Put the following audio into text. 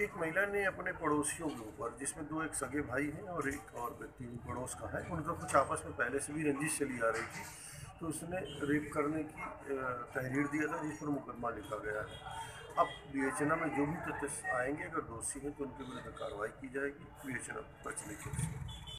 एक महिला ने अपने पड़ोसियों के ऊपर, जिसमें दो एक सगे भाई हैं और एक और व्यक्ति पड़ोस का है उनका कुछ आपस में पहले से भी रंजिश चली आ रही थी तो उसने रेप करने की तहरीर दिया था, जिस पर मुकदमा लिखा गया है। अब विवेचना में जो भी तथ्य आएँगे, अगर दोषी हैं तो उनके विरुद्ध कार्रवाई की जाएगी। विवेचना प्रचलित है